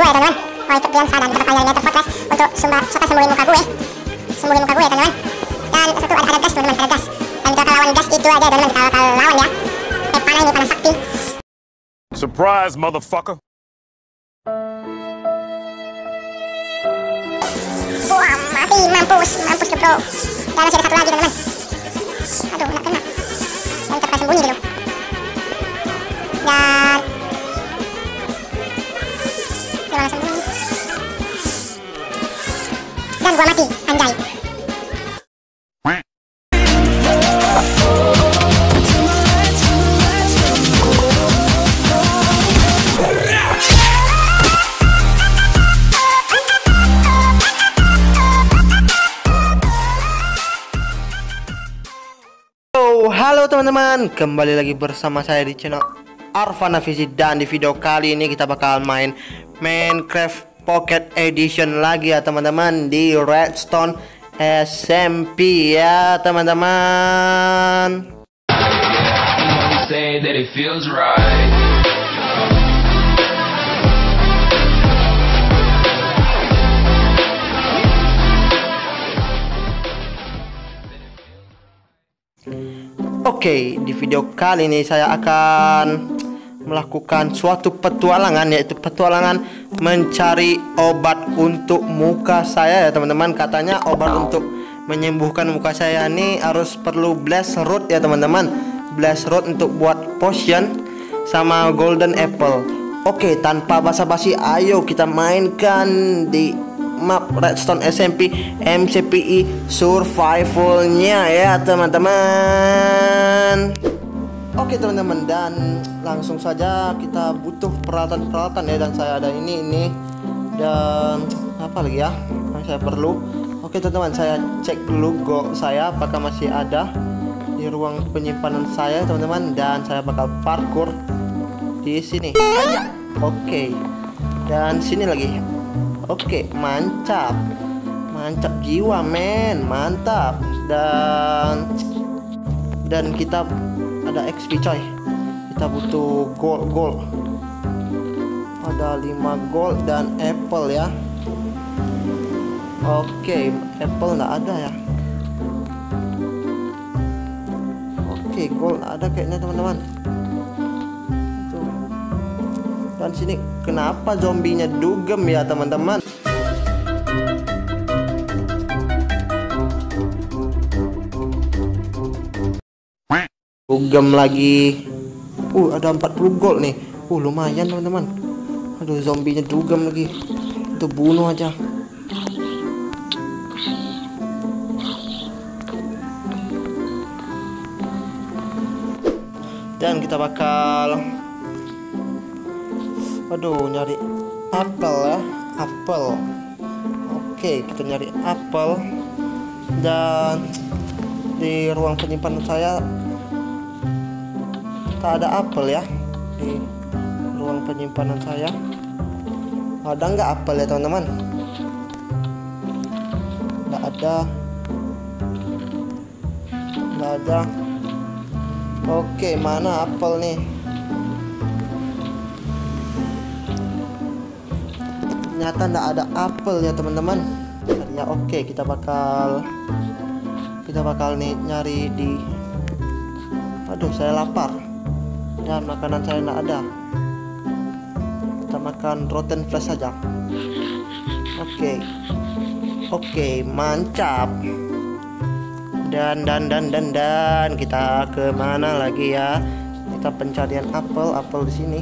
gue ya teman-teman. Oh itu Priyansa dan bakal nyari nether fortress untuk sumber suka sembuhin muka gue? Sembuhin muka gue ya teman-teman. Dan satu ada, ada gas teman-teman ada gas. Dan kita akan lawan gas itu aja teman-teman kita bakal lawan ya. Eh panah ini panah sakti? Surprise, motherfucker. wah mati mampus mampus lu bro. Dan masih ada satu lagi teman-teman. Aduh nggak kena dan kita sembunyi dulu dan gua mati anjay. Halo teman-teman, kembali lagi bersama saya di channel Arfana Visi dan di video kali ini kita bakal main Minecraft Pocket Edition lagi ya teman-teman di Redstone SMP ya teman-teman. say that it feels right. Oke, di video kali ini saya akan melakukan suatu petualangan yaitu petualangan mencari obat untuk muka saya ya teman-teman. Katanya obat untuk menyembuhkan muka saya ini harus perlu blast root ya teman-teman. Blast root untuk buat potion sama golden apple. Oke, tanpa basa-basi ayo kita mainkan di map Redstone SMP MCPI survivalnya ya teman-teman Oke teman-teman dan langsung saja kita butuh peralatan-peralatan ya dan saya ada ini ini dan apa lagi ya yang saya perlu Oke teman-teman saya cek dulu go saya apakah masih ada di ruang penyimpanan saya teman-teman dan saya bakal parkour di sini. Oke dan sini lagi Oke, mantap. Mantap jiwa, men. Mantap. Dan dan kita ada XP coy. Kita butuh gold gold. Ada 5 gold dan apple ya. Oke, apple nggak ada ya. Oke, gold nggak ada kayaknya teman-teman. Dan sini kenapa zombinya dugem ya teman-teman? Dugem lagi. Uh, ada 40 gold nih. Uh, lumayan teman-teman. Aduh, zombinya dugem lagi. Itu bunuh aja. Dan kita bakal Waduh, nyari apel ya, apel. Oke, kita nyari apel dan di ruang penyimpanan saya tak ada apel ya di ruang penyimpanan saya. Ada nggak apel ya teman-teman? Nggak ada. Nggak ada. Oke, mana apel nih? ternyata ndak ada apel ya teman-teman ya oke kita bakal kita bakal nih nyari di aduh saya lapar dan makanan saya ndak ada. Kita makan rotten flesh saja. Oke. Oke mantap dan dan dan dan dan. Kita ke mana lagi ya? Kita pencarian apel apel di sini.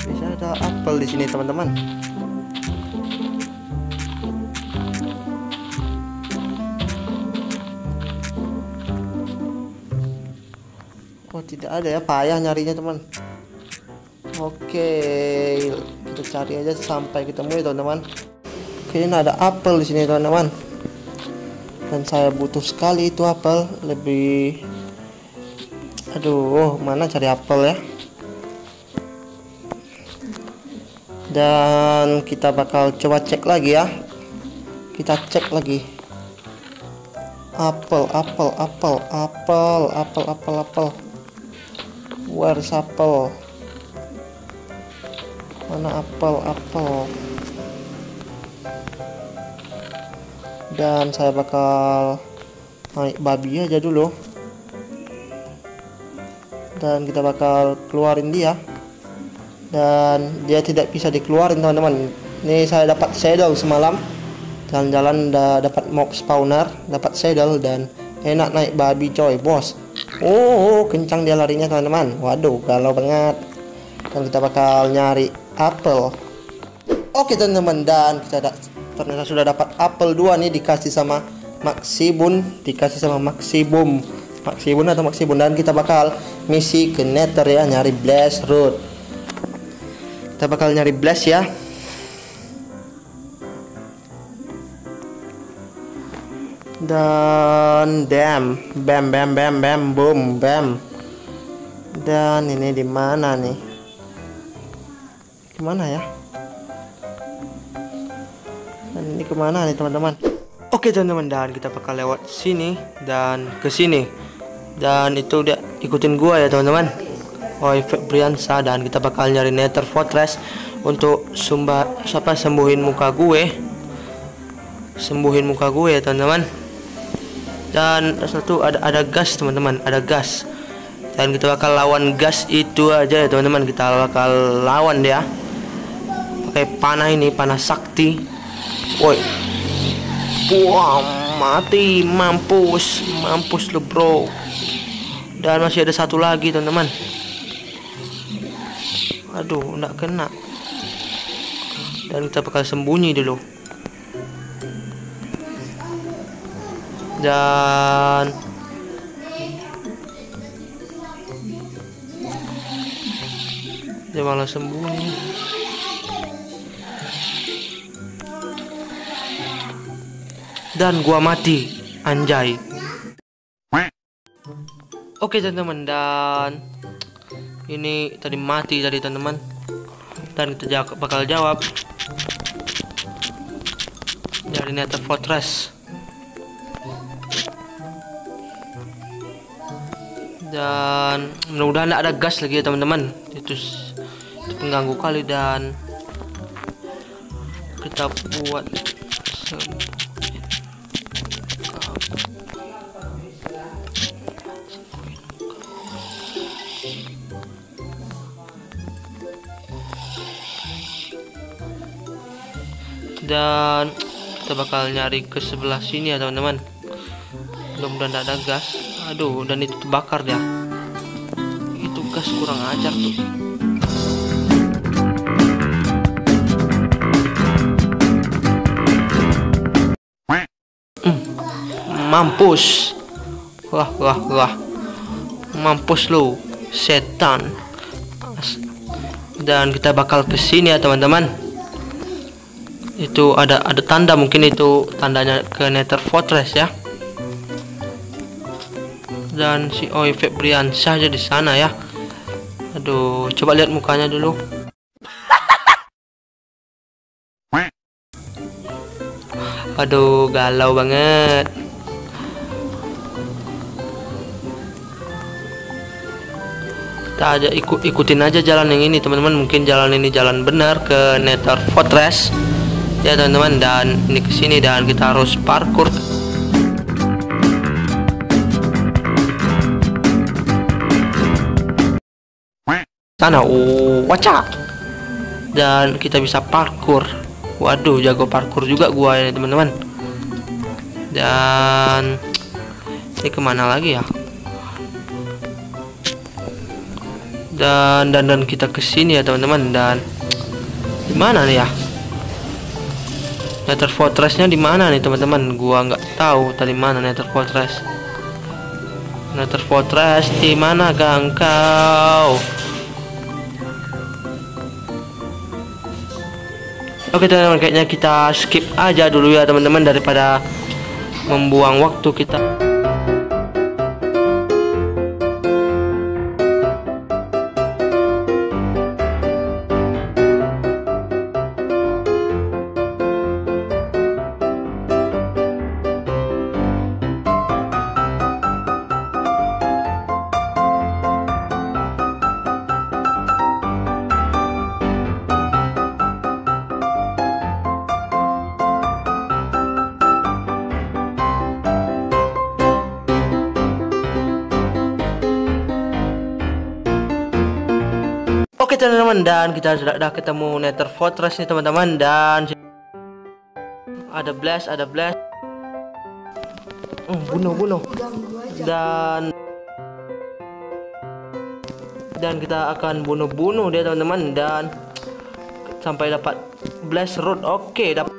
Bisa ada apel di sini teman-teman Ada ya payah nyarinya teman. Oke kita cari aja sampai ketemu ya teman-teman. Kayaknya ada apel di sini teman-teman. Dan saya butuh sekali itu apel lebih aduh mana cari apel ya? Dan kita bakal coba cek lagi ya. Kita cek lagi. Apel apel apel apel apel apel apel where's apel mana apel apel. Dan saya bakal naik babi aja dulu. Dan kita bakal keluarin dia. Dan dia tidak bisa dikeluarin teman-teman. Ini saya dapat saddle semalam. Jalan-jalan dapat mock spawner dapat saddle dan enak naik babi coy bos oh kencang dia larinya teman-teman. Waduh galau banget. Dan kita bakal nyari apel. Oke teman-teman. Dan kita da- ternyata sudah dapat apel dua nih dikasih sama Maxibun. Dikasih sama Maxibum. Maxibun atau Maxibun. Dan kita bakal misi ke Nether ya nyari Blast Root. Kita bakal nyari Blast ya dan dam bam bam bam bam boom bam. Dan ini di mana nih? Ke mana ya? Dan ini ke mana nih teman-teman? Oke teman-teman dan kita bakal lewat sini dan ke sini. Dan itu udah ikutin gua ya teman-teman. Oi Febriansa dan kita bakal nyari Nether Fortress untuk sumba siapa? Sembuhin muka gue. Sembuhin muka gue ya teman-teman dan satu ada ada gas teman-teman ada gas. Dan kita bakal lawan gas itu aja ya teman-teman. Kita bakal lawan dia. Pakai panah ini panah sakti. Woi. Wah mati. Mampus mampus lu bro. Dan masih ada satu lagi teman-teman. Aduh nggak kena. Dan kita bakal sembunyi dulu dan dia malah sembunyi dan gua mati anjay. Oke teman-teman dan ini tadi mati tadi teman-teman. Dan kita bakal jawab. Dari Nether Fortress dan mudah-mudahan tidak ada gas lagi ya teman-teman. Itu, pengganggu kali dan kita buat dan kita bakal nyari ke sebelah sini ya teman-teman. Mudah-mudahan tidak ada gas aduh dan itu terbakar dia. Itu gas kurang ajar tuh. Hmm, mampus. Wah wah wah. Mampus lu setan. Dan kita bakal ke sini ya teman-teman. Itu ada ada tanda mungkin itu tandanya ke Nether Fortress ya dan si Oi Febriansyah aja di sana ya. Aduh coba lihat mukanya dulu. Aduh galau banget. Kita aja ikut ikutin aja jalan yang ini teman-teman. Mungkin jalan ini jalan benar ke Nether Fortress. Ya teman-teman. Dan ini ke sini dan kita harus parkour sana oh waca. Dan kita bisa parkour waduh jago parkour juga gua ini teman-teman. Dan ini ke mana lagi ya? Dan dan dan kita ke sini ya teman-teman. Dan di mana nih ya? Nether Fortressnya di mana nih teman-teman? Gua nggak tahu tadi mana Nether Fortress. Nether Fortress di mana kau Oke teman-teman kayaknya kita skip aja dulu ya teman-teman daripada membuang waktu kita Oke teman-teman dan kita sudah, ketemu Nether Fortress nih teman-teman dan ada blast, ada blast. Hmm, bunuh, bunuh. Dan dan kita akan bunuh-bunuh dia teman-teman dan sampai dapat blast root. Oke, dapat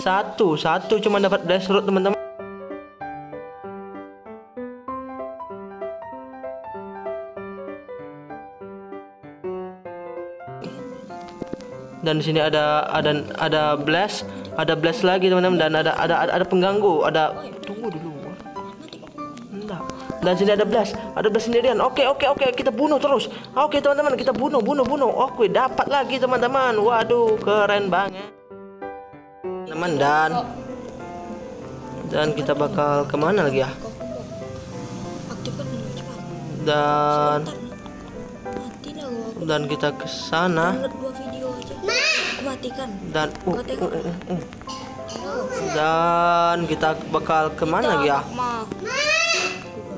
satu, satu cuma dapat blast root teman-teman. Dan di sini ada ada ada blast ada blast lagi teman-teman. Dan ada ada ada, pengganggu ada tunggu dulu. Dan sini ada blast ada blast sendirian. Oke oke oke kita bunuh terus. Oke teman-teman kita bunuh bunuh bunuh. Oke dapat lagi teman-teman. Waduh keren banget. Teman dan dan kita bakal ke mana lagi ya? Dan dan kita ke sana matikan dan uh, tengok. uh, uh, uh. dan kita bakal ke mana lagi ya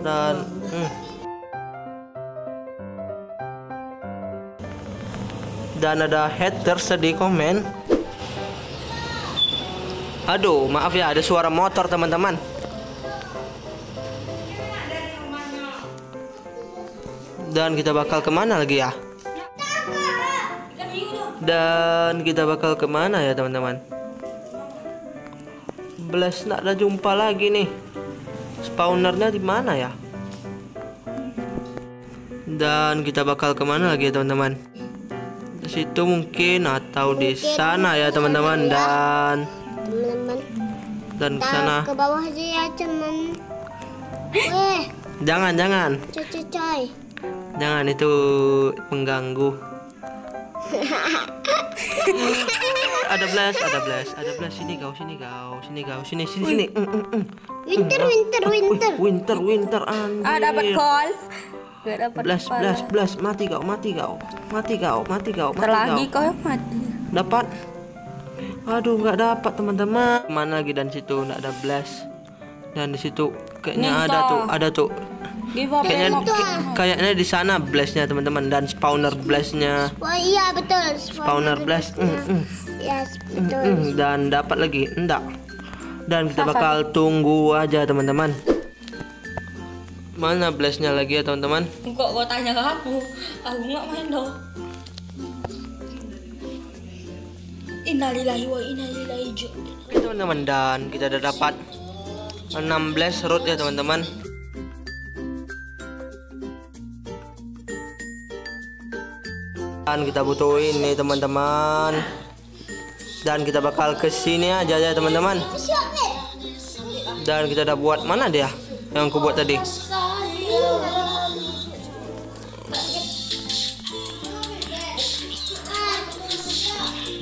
dan hmm. dan ada haters tadi komen aduh maaf ya ada suara motor teman-teman dan kita bakal ke mana lagi ya dan kita bakal ke mana ya teman-teman? Blast nak ada jumpa lagi nih. Spawnernya di mana ya? Dan kita bakal ke mana lagi ya teman-teman? Di situ mungkin atau di sana ya teman-teman. dan dan ke sana. Ke bawah aja ya, teman. Jangan jangan. Jangan itu mengganggu ada blast ada blast ada blast. Sini kau sini kau sini kau sini sini sini. Mm, mm, mm. Winter, winter, winter. winter winter anjir. Ah dapat call. Gak dapat blast kepala. blast blast. Mati kau mati kau. Mati kau mati kau mati terlagi kau. kau yang mati. Dapat. Aduh nggak dapat teman-teman. Mana lagi dan situ? Nggak ada blast. Dan di situ kayaknya ada tuh ada tuh give up kayaknya kayaknya di sana blastnya teman-teman. Dan spawner blastnya Wah, iya betul. spawner blast mm, mm, Yes, betul. mm, dan dapat lagi. Enggak dan kita bakal tunggu aja teman-teman. Mana blastnya lagi ya teman-teman? Kok kau tanya ke aku? Aku nggak main dong. Innalillahi wa inna ilaihi raji'un. Oke teman-teman dan kita udah dapat 16 root ya teman-teman dan kita butuh ini teman-teman. Dan kita bakal ke sini aja ya teman-teman. Dan kita udah buat mana dia yang aku buat tadi?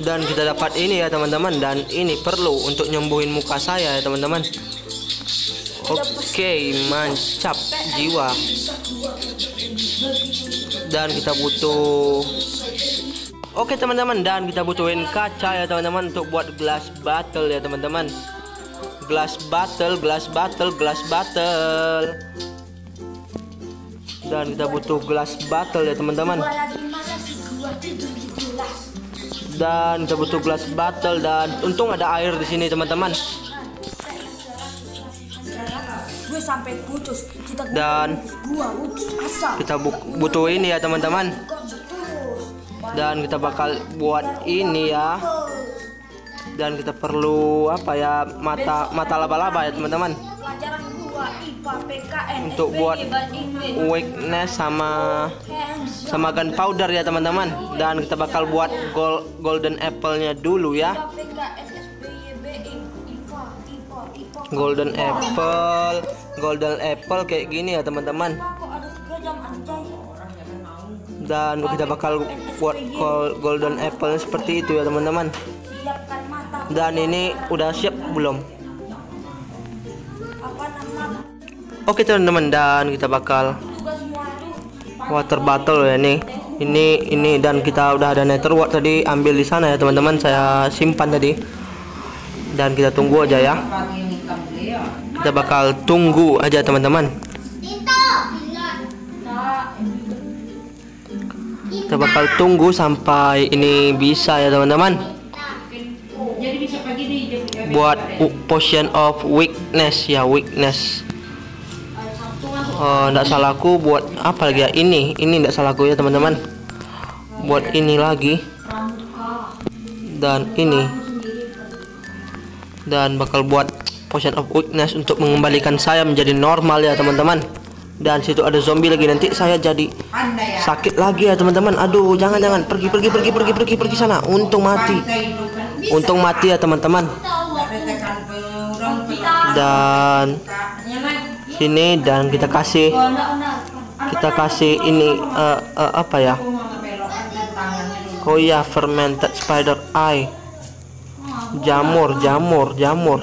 Dan kita dapat ini ya teman-teman. Dan ini perlu untuk nyembuhin muka saya ya teman-teman. Oke mantap jiwa. Dan kita butuh oke teman-teman dan kita butuhin kaca ya teman-teman untuk buat glass battle ya teman-teman. Glass battle glass battle glass battle dan kita butuh glass battle ya teman-teman. Dan kita butuh glass battle dan untung ada air di sini teman-teman. Gue sampai putus. Kita dan kita bu- butuh ini ya teman-teman dan kita bakal buat ini ya. Dan kita perlu apa ya mata mata laba-laba ya teman-teman. Untuk buat weakness sama sama gunpowder ya teman-teman. Dan kita bakal buat gol- golden apple-nya dulu ya. Golden apple golden apple kayak gini ya teman-teman dan kita bakal buat gol- golden apple seperti itu ya teman-teman. dan ini udah siap belum? Oke teman-teman dan kita bakal water bottle ya nih ini ini dan kita udah ada nether wart tadi ambil di sana ya teman-teman. Saya simpan tadi. Dan kita tunggu aja ya. Kita bakal tunggu aja teman-teman kita bakal tunggu sampai ini bisa ya teman-teman. Buat u- potion of weakness ya weakness. Oh nggak salahku buat apa lagi ya? Ini ini nggak salahku ya teman-teman. Buat ini lagi. Dan ini. Dan bakal buat potion of weakness untuk mengembalikan saya menjadi normal ya teman-teman dan situ ada zombie lagi nanti saya jadi sakit lagi ya teman-teman. Aduh jangan jangan. Pergi pergi pergi pergi pergi pergi sana. Untung mati. Untung mati ya teman-teman. Dan sini dan kita kasih kita kasih ini eh, eh, apa ya? Oh ya fermented spider eye. Jamur jamur jamur.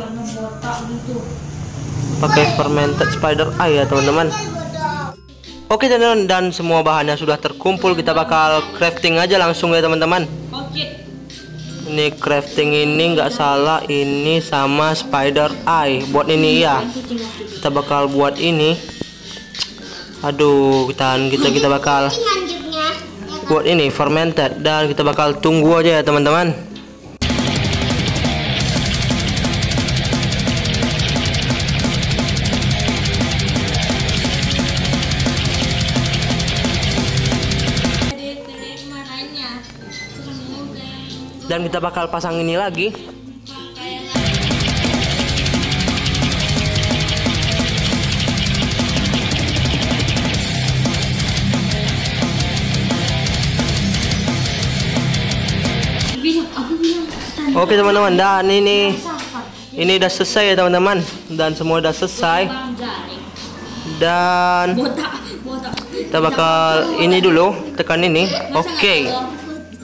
Pakai fermented spider eye ya teman-teman Oke teman-teman dan semua bahannya sudah terkumpul kita bakal crafting aja langsung ya teman-teman. Ini crafting ini nggak salah ini sama spider eye. Buat ini ya kita bakal buat ini. Aduh kita kita kita bakal buat ini fermented. Dan kita bakal tunggu aja ya teman-teman dan kita bakal pasang ini lagi. Oke teman-teman dan ini ini udah selesai ya teman-teman. Dan semua udah selesai. Dan kita bakal ini dulu tekan ini. Oke.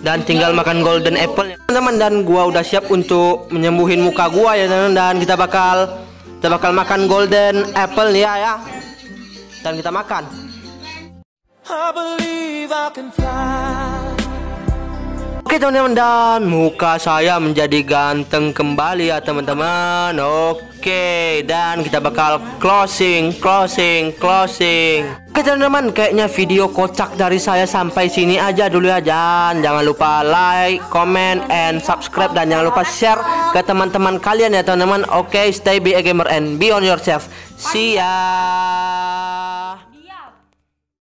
Dan tinggal makan golden apple teman-teman dan gua udah siap untuk menyembuhin muka gua ya teman-teman. Dan kita bakal kita bakal makan golden apple ya ya. Dan kita makan. Oke teman-teman dan muka saya menjadi ganteng kembali ya teman-teman. Oke dan kita bakal closing closing closing Oke teman-teman kayaknya video kocak dari saya sampai sini aja dulu ya Dan jangan lupa like, comment, and subscribe. Dan jangan lupa share ke teman-teman kalian ya teman-teman. Oke stay be a gamer and be on yourself. See ya